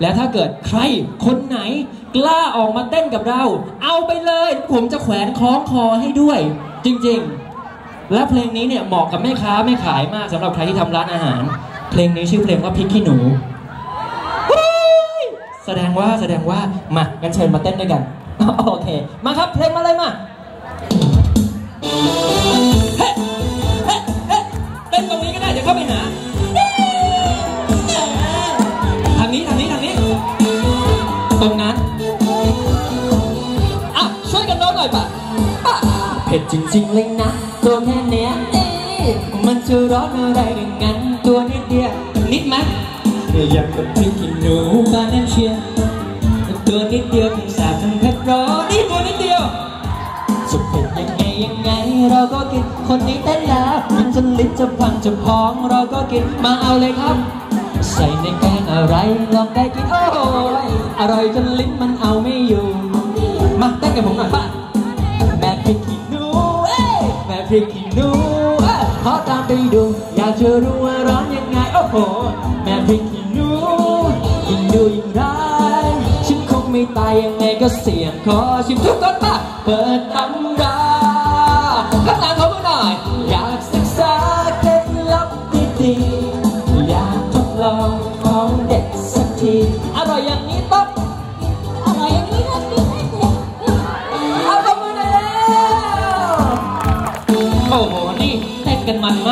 และถ้าเกิดใครคนไหนกล้าออกมาเต้นกับเรา เอาไปเลย ผมจะแขวนคล้องคอให้ด้วย จริงๆ และเพลงนี้เนี่ยเหมาะกับแม่ค้าแม่ขายมากสำหรับใครที่ทำร้านอาหาร เพลงนี้ชื่อเพลงว่าพริกขี้หนู แสดงว่าแสดงว่ามากันเชิญมาเต้นด้วยกัน โอเค มาครับเพลงมาเลยมาเฮ้เฮ้เฮ้เต้นตรงนี้ก็ได้เดี๋ยวเข้าไปหา ริงเลยนะตัวแค่เนี้ยมันจะร้อนอะไรอย่างนั้นตัวนิดเดียวนิดไหมอยากกับพริกขี้หนูบ้านนั้นเชียร์ตัวนิดเดียวถึงสาบทั้งเผ็ดร้อนนี่ตัวนิดเดียวจะเผ็ดยังไงยังไง เราก็กินคนนี้เต้นแล้วมันจะลิ้นจะพังจะพอง เราก็กินมาเอาเลยครับ ใส่ในแกงอะไรลองได้กินโอ้ยอร่อยจนลิ้นมันเอาไม่อยู่ มาเต้นกับผมหน่อยป่ะ ยแม่พริณีนู้ขอตามไปดู อยากจะรู้ว่าร้อนยังไง โอ้โห แม่พริกขี้หนูยิ่งดูยิ่งร้ายฉันคงไม่ตายยังไงก็เสี่ยงขอชิมทุกคนป่ะเปิดตำราข้างหลังเขา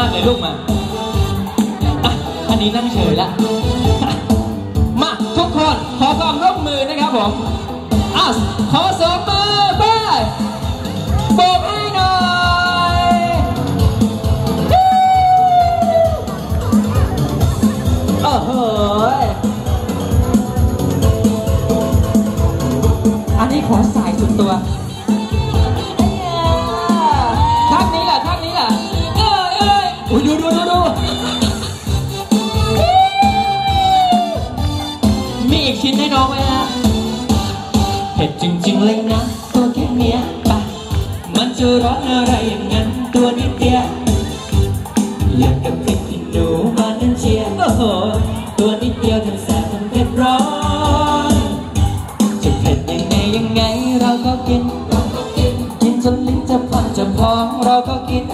ากเลยลูกมาอะอันนี้นั่งเฉยละมาทุกคนขอความร่วมมือนะครับผมอะขอสริมมือไปโบกให้หน่อยโอ้โหอันนี้ขอสายสุดตัว อ้ยอุ้ยดูดูดูดูมีอีกชิ้นให้น้องไหมฮะเผ็ดจริงๆเลยนะ ตัวแค่เนี้ยปะมันจะร้อนอะไรอย่างนั้นตัวนิดเดียวอยากกับพริกขี้หนูบ้านนั้นเชียร์โอ้โหตัวนิดเดียวทั้งแสบทั้งเผ็ดร้อนจะเผ็ดยังไงยังไงเราก็กินเราก็กินกินจนลิ้นจะพันจะพองเราก็กิน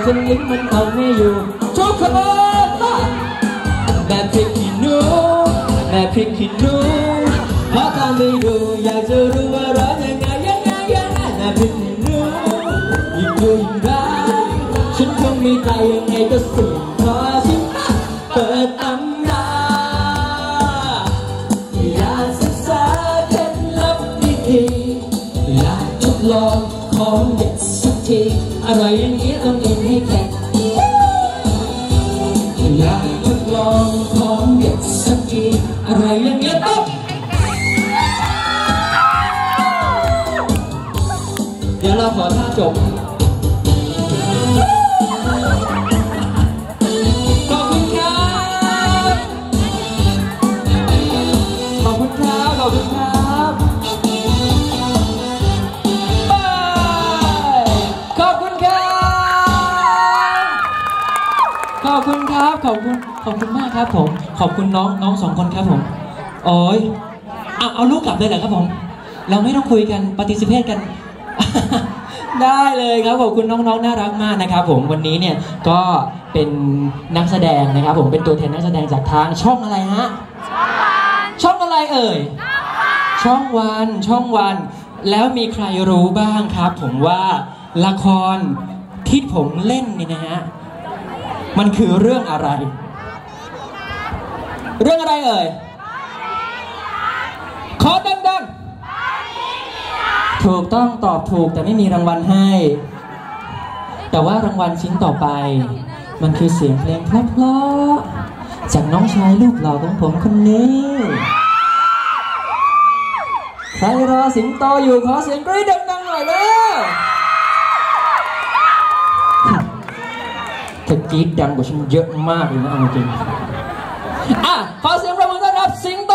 อร่อยจนลิ้นมันเอาไม่อยู่ทุกคนมาแม่พริกขี้หนูแม่พริกขี้หนูพอตามไปดูอยากจะรู้ว่าร้อ ทีอร่อยอย่างนี้ต้องกินให้แข็งอยากทดลองของเด็ดสักทีอร่อยอย่างนี้ต้องเดี๋ยวเราขอท่าจบ ขอบคุณครับ ขอบคุณ ขอบคุณมากครับผม ขอบคุณน้องน้องสองคนครับผม โอ้ยเอาเอาลูกกลับเลยเหรอครับผม เราไม่ต้องคุยกันปฏิสิเพศกัน ได้เลยครับขอบคุณน้องๆ น่ารักมากนะครับผม วันนี้เนี่ยก็เป็นนักแสดงนะครับ ผม เป็นตัวแทนนักแสดงจากทางช่องอะไรฮะ ช่องอะไรเอ่ย ช่องวัน ช่องวัน แล้วมีใครรู้บ้างครับ ผมว่าละครที่ผมเล่นนี่นะฮะ มันคือเรื่องอะไร เรื่องอะไรเอ่ย ขอดังๆ ถูกต้องตอบถูกแต่ไม่มีรางวัลให้ แต่ว่ารางวัลชิ้นต่อไป มันคือเสียงเพลงเพราะๆจากน้องชายลูกหล่อของผมคนนี้ใครรอสิงโตอยู่ขอเสียงกรี๊ดดังๆหน่อยเร็ว กีดดังกว่าฉันเยอะมากเลยนะเอาจริงอะขอเสียงประมือต้อนรับสิงโต